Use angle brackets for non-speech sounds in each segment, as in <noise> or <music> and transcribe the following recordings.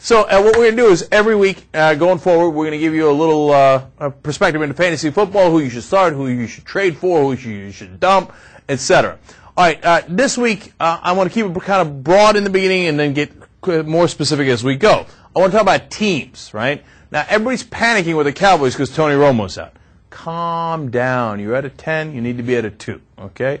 So uh, what we're going to do is every week uh, going forward, we're going to give you a little uh, a perspective into fantasy football, who you should start, who you should trade for, who you should dump, etc. All right, uh, this week uh, I want to keep it kind of broad in the beginning and then get more specific as we go. I want to talk about teams, right? Now everybody's panicking with the Cowboys because Tony Romo's out. Calm down. You're at a 10. You need to be at a 2. Okay.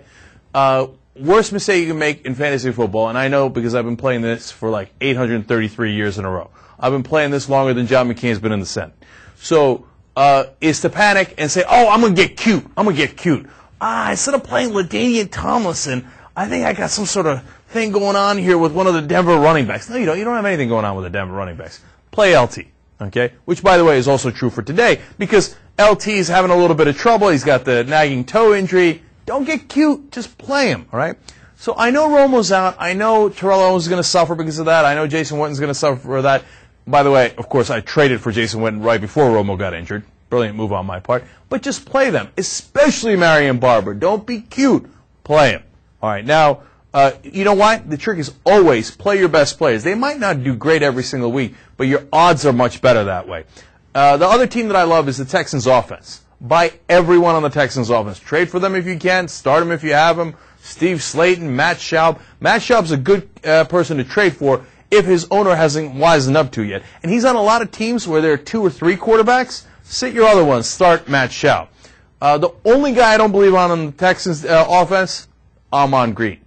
Worst mistake you can make in fantasy football, and I know because I've been playing this for like 833 years in a row. I've been playing this longer than John McCain's been in the Senate. So, uh, is to panic and say, oh, I'm going to get cute. I'm going to get cute. Ah, instead of playing LaDainian Tomlinson, I think I got some sort of thing going on here with one of the Denver running backs. No, you don't. You don't have anything going on with the Denver running backs. Play LT. Okay? Which, by the way, is also true for today because LT is having a little bit of trouble. He's got the nagging toe injury. Don't get cute. Just play him, all right? So I know Romo's out. I know Terrell Owens is going to suffer because of that. I know Jason Witten's going to suffer for that. By the way, of course, I traded for Jason Witten right before Romo got injured. Brilliant move on my part. But just play them, especially Marion Barber. Don't be cute. Play him. All right. Now, uh, you know what? The trick is always play your best players. They might not do great every single week, but your odds are much better that way. Uh, the other team that I love is the Texans offense. Buy everyone on the Texans offense. Trade for them if you can. Start them if you have them. Steve Slaton, Matt Schaub. Matt Schaub's a good uh, person to trade for if his owner hasn't wisened up to yet. And he's on a lot of teams where there are two or three quarterbacks. Sit your other ones. Start Matt Schaub. Uh, the only guy I don't believe on in the Texans uh, offense, Ahman Green.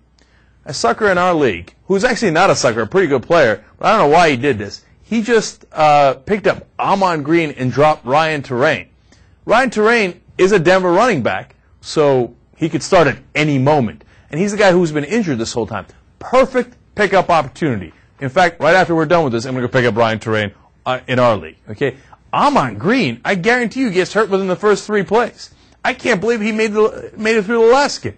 A sucker in our league, who's actually not a sucker, a pretty good player, but I don't know why he did this. He just uh, picked up Ahman Green and dropped Ryan Torain. Ryan Torain is a Denver running back, so he could start at any moment. And he's the guy who's been injured this whole time. Perfect pickup opportunity. In fact, right after we're done with this, I'm going to go pick up Ryan Torain uh, in our league. Okay, Ahman Green, I guarantee you, gets hurt within the first three plays. I can't believe he made the made it through the last game.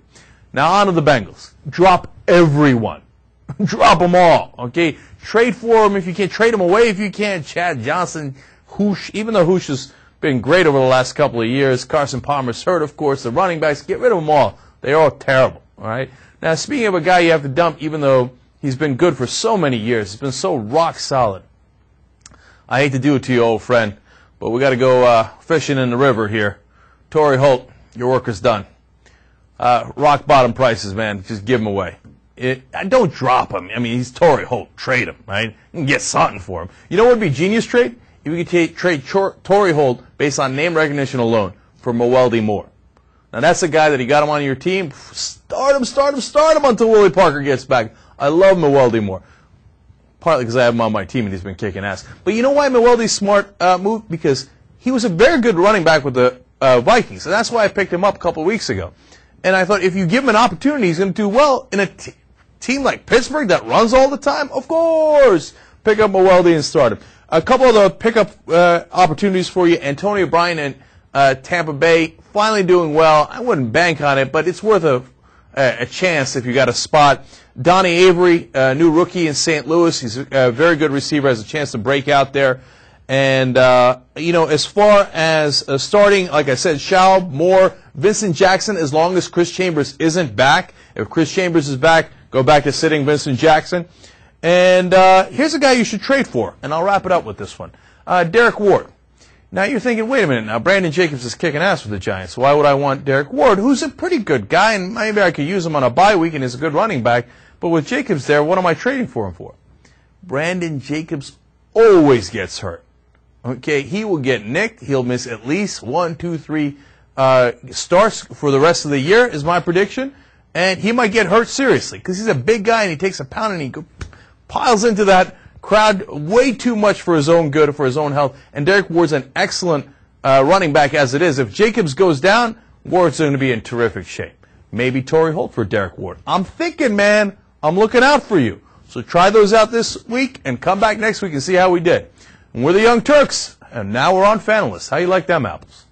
Now on to the Bengals. Drop everyone. <laughs> Drop them all. Okay, trade for them if you can't. Trade them away if you can't. Chad Johnson, Housh, even though Housh is been great over the last couple of years. Carson Palmer's hurt, of course. The running backs, get rid of them all. They're all terrible. All right. Now, speaking of a guy you have to dump, even though he's been good for so many years, he's been so rock solid. I hate to do it to you, old friend, but we got to go uh, fishing in the river here. Torry Holt, your work is done. Uh, rock bottom prices, man. Just give him away. It, don't drop him. I mean, he's Torry Holt. Trade him, right? You can get something for him. You know what would be genius trade? You could trade Torry Holt based on name recognition alone for Mewelde Moore. Now that's a guy that he got him on your team. Start him, start him, start him until Willie Parker gets back. I love Mewelde Moore. Partly because I have him on my team and he's been kicking ass. But you know why Mewelde's smart uh, move? Because he was a very good running back with the uh, Vikings. And that's why I picked him up a couple weeks ago. And I thought if you give him an opportunity, he's going to do well in a team like Pittsburgh that runs all the time. Of course, pick up Mewelde and start him. A couple of the pickup uh, opportunities for you. Antonio Bryant and uh, Tampa Bay finally doing well. I wouldn't bank on it, but it's worth a, a chance if you got a spot. Donnie Avery, uh, new rookie in St. Louis. He's a very good receiver, has a chance to break out there. And, uh, you know, as far as uh, starting, like I said, Schaub, Moore, Vincent Jackson, as long as Chris Chambers isn't back. If Chris Chambers is back, go back to sitting Vincent Jackson. And uh, here's a guy you should trade for, and I'll wrap it up with this one. Uh, Derrick Ward. Now you're thinking, wait a minute, now Brandon Jacobs is kicking ass with the Giants. Why would I want Derrick Ward, who's a pretty good guy, and maybe I could use him on a bye week and is a good running back, but with Jacobs there, what am I trading for him for? Brandon Jacobs always gets hurt. Okay, he will get nicked. He'll miss at least one, two, three uh, starts for the rest of the year, is my prediction. And he might get hurt seriously because he's a big guy and he takes a pound and he piles into that crowd way too much for his own good, for his own health. And Derrick Ward's an excellent uh, running back as it is. If Jacobs goes down, Ward's going to be in terrific shape. Maybe Torry Holt for Derrick Ward. I'm thinking, man, I'm looking out for you. So try those out this week and come back next week and see how we did. And we're the Young Turks, and now we're on FANalyst. How you like them apples?